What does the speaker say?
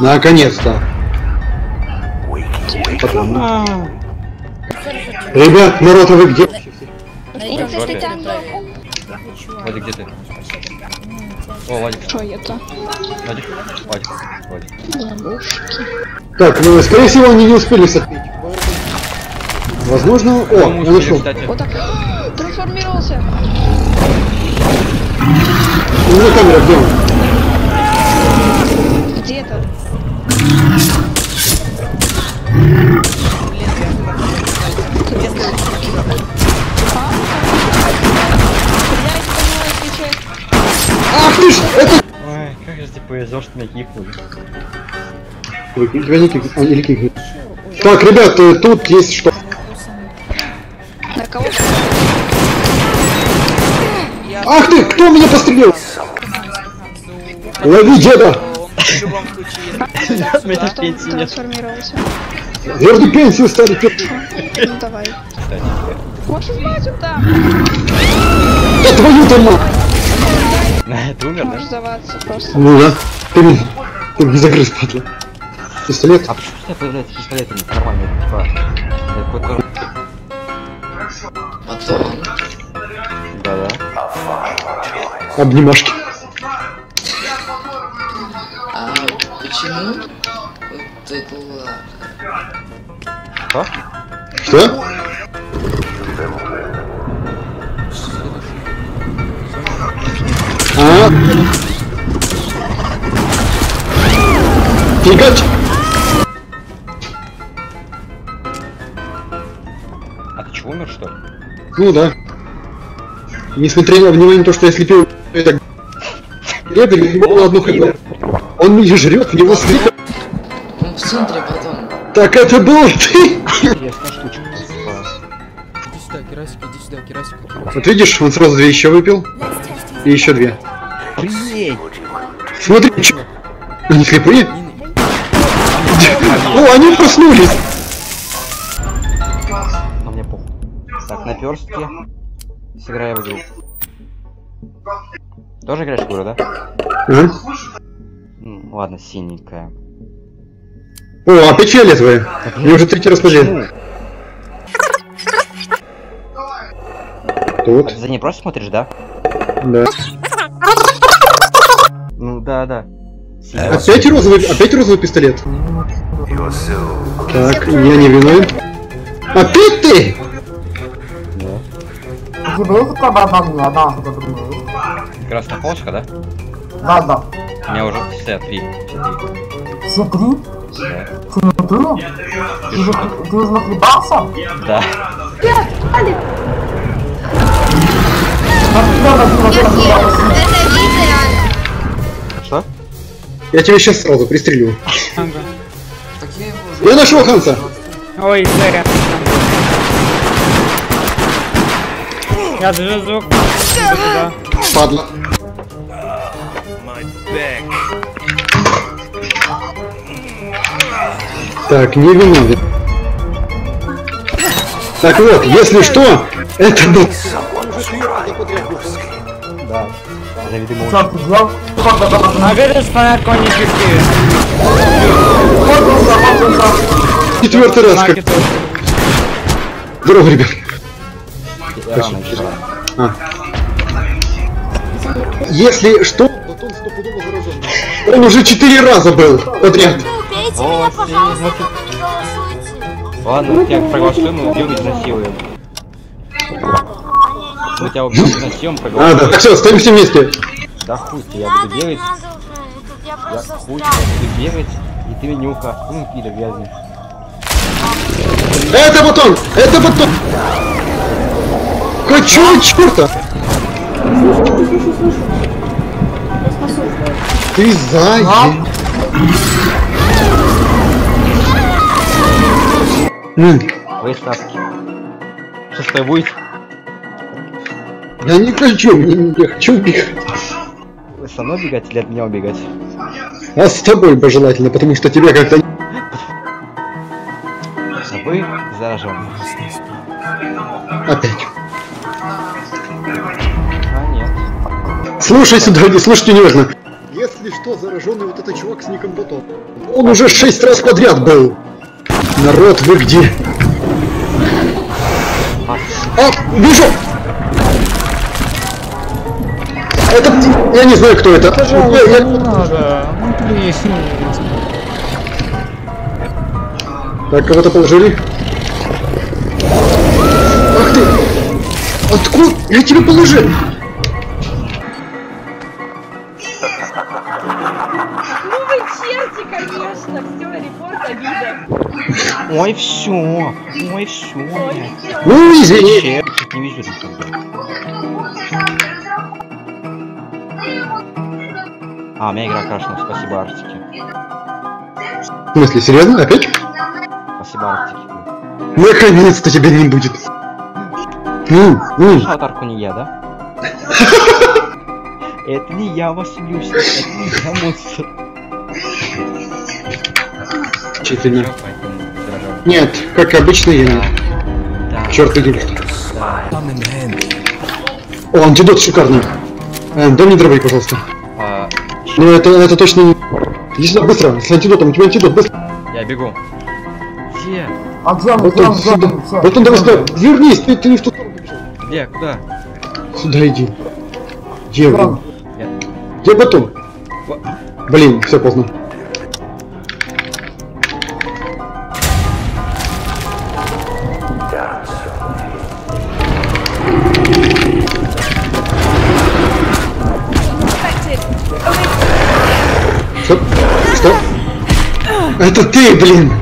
Наконец-то. Потом. Ребят, народ, вы где? Вадик, где ты? О, Вадик, Что это? Вадик, Вадик, Вадик. Так, ну, скорее всего, они не успели сопить. Возможно... О, он ушел. Вот так. Трансформировался. У него камера, где он? Ах ты ж! Это... Ой, как же тебе повезло, что меня кикнули. Тебя не кик- а, или кикнут. Так, ребят, тут есть что. На кого? Ах ты, кто меня пострелил? Лови деда! В любом случае, У меня Кто пенсии нет. трансформировался? Верни пенсию, пер... Ну давай. Можешь сбавить там? Да твою-то мать! Ты умер, Можешь да? сдаваться просто. Ну да. Ты, не- ты не загрыз, падла. Пистолет? А почему у тебя появляется пистолет, а не нормально? Типа. Потом. Да-да. Обнимашки. Что? Что? А? Фигач! А ты чего умер, что ли? Ну да. Несмотря на внимание то, что я слепил это Реда, у него было одно хп. Он меня жрет, в него слепил. Он в центре потом. Так это был ты! Интересная штучка. иди сюда, Кирасик, иди сюда, Кирасик. Вот видишь, он сразу две еще выпил. И еще две. Смотри, чё? Они слепые? О, они проснулись! А мне похуй. Так, наперстки. Сыграем в игру. Тоже играешь в игру, да? Ладно, синенькая. О, а ты че лезвые? Мне ну, уже третий раз подряд. Тут. А ты за ней просто смотришь, да? Да. Ну да, да. Опять розовый, опять розовый пистолет. Так, я не виновен. Опять ты? Красная полоска, да? Да, да. У меня уже 63. 63? Ты не ты? Уже, ты уже нахлебался? Да. Что? Я тебя сейчас сразу пристрелю. Я нашел Ханса. Ой, зря. Я даже звук. Падла. Так, не виновен. Так вот, если что, это был... Да. Четвертый раз как... Здорово, ребят. А. Если что. Он уже четыре раза был подряд. Убейте меня, пожалуйста, не голосуйте. Ладно, тебя проголосуем и убьем и изнасилуем. Мы тебя убьем, изнасилуем, А, проголосуем. да, так все, стоим все вместе. Да хуй ты, я буду бегать. я Я хуй застрял. буду бегать, и ты меня нюха. Ну, пидор грязный. Это вот он! Это вот он! Какого черта? Ты сзади. М, Вы ставки. Что с тобой будет? Я не хочу, не, не хочу бегать. Вы со мной бегать или от меня убегать? А с тобой бы желательно, потому что тебя как-то... А вы заражен. Опять. А нет. Слушай сюда, не слушайте неважно. Если что, зараженный вот этот чувак с ником Батон. Он уже шесть раз подряд был. Народ, вы где? А, вижу! Это, я не знаю, кто это. Я- я- надо. Ну, плиз. Так, кого-то положили. Ах ты! Откуда? Я тебя положил! Ой, все. Ой, все. Ну, извини. Не вижу никогда. А, у меня игра крашена, спасибо Арктике. В смысле, серьезно? Опять? Спасибо Арктике. Наконец-то тебя не будет. М, м. Что, атарку не я, да? Это не я, Василюсь, это не я, монстр. Действительно. Поэтому заражаю. Нет, как обычно я. Да, Черт идет. О, антидот шикарный. Э, дай мне дробовик, пожалуйста. А, Ну это, это точно не... Иди сюда быстро, с антидотом, у тебя антидот, быстро. я бегу. Где? А где он, где Батон, он, давай сюда, вернись, ты, ты не в ту сторону побежал. Где? Куда? Сюда иди. Где, блин? Я... Где батон? Блин, все поздно. Что? Что? Это ты, блин!